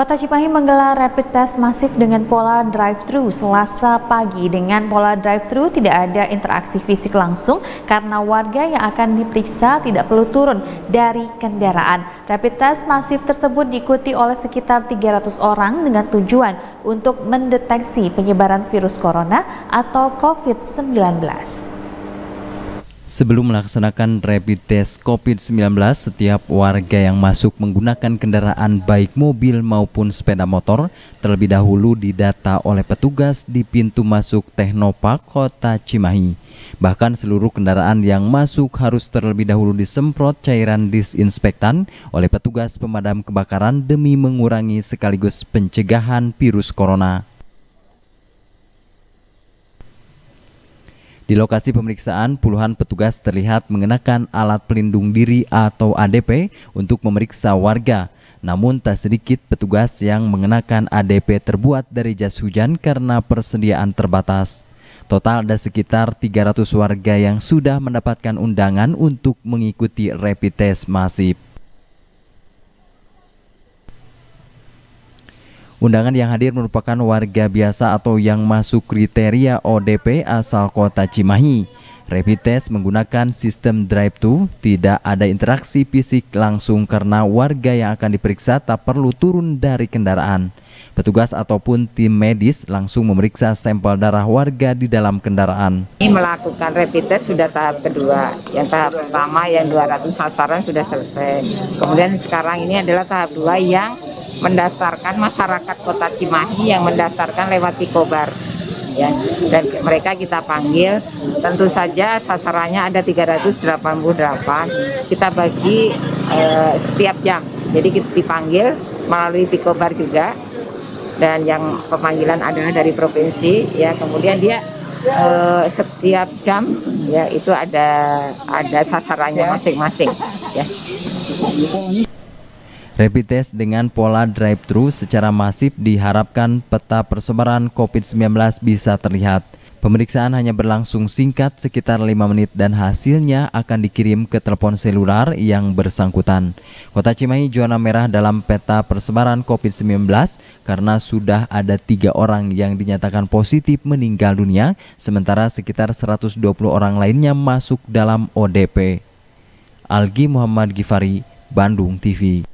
Kota Cimahi menggelar rapid test masif dengan pola drive-thru selasa pagi. Dengan pola drive-thru tidak ada interaksi fisik langsung karena warga yang akan diperiksa tidak perlu turun dari kendaraan. Rapid test masif tersebut diikuti oleh sekitar 300 orang dengan tujuan untuk mendeteksi penyebaran virus corona atau COVID-19. Sebelum melaksanakan rapid test COVID-19, setiap warga yang masuk menggunakan kendaraan baik mobil maupun sepeda motor terlebih dahulu didata oleh petugas di pintu masuk Teknopark Kota Cimahi. Bahkan seluruh kendaraan yang masuk harus terlebih dahulu disemprot cairan disinfektan oleh petugas pemadam kebakaran demi mengurangi sekaligus pencegahan virus corona. Di lokasi pemeriksaan, puluhan petugas terlihat mengenakan alat pelindung diri atau ADP untuk memeriksa warga. Namun tak sedikit petugas yang mengenakan ADP terbuat dari jas hujan karena persediaan terbatas. Total ada sekitar 300 warga yang sudah mendapatkan undangan untuk mengikuti rapid test masif. Undangan yang hadir merupakan warga biasa atau yang masuk kriteria ODP asal kota Cimahi. Rapid test menggunakan sistem drive-thru, tidak ada interaksi fisik langsung karena warga yang akan diperiksa tak perlu turun dari kendaraan. Petugas ataupun tim medis langsung memeriksa sampel darah warga di dalam kendaraan. Ini melakukan rapid test sudah tahap kedua. Yang tahap pertama yang 200 sasaran sudah selesai. Kemudian sekarang ini adalah tahap dua yang mendaftarkan masyarakat Kota Cimahi yang mendaftarkan lewat Tikobar ya dan mereka kita panggil tentu saja sasarannya ada 388 kita bagi eh, setiap jam jadi kita dipanggil melalui Tikobar juga dan yang pemanggilan adalah dari provinsi ya kemudian dia eh, setiap jam ya itu ada ada sasarannya masing-masing ya Rapid test dengan pola drive-thru secara masif diharapkan peta persebaran COVID-19 bisa terlihat. Pemeriksaan hanya berlangsung singkat sekitar 5 menit dan hasilnya akan dikirim ke telepon seluler yang bersangkutan. Kota Cimahi zona merah dalam peta persebaran COVID-19 karena sudah ada tiga orang yang dinyatakan positif meninggal dunia, sementara sekitar 120 orang lainnya masuk dalam ODP. Algi Muhammad Gifari, Bandung TV.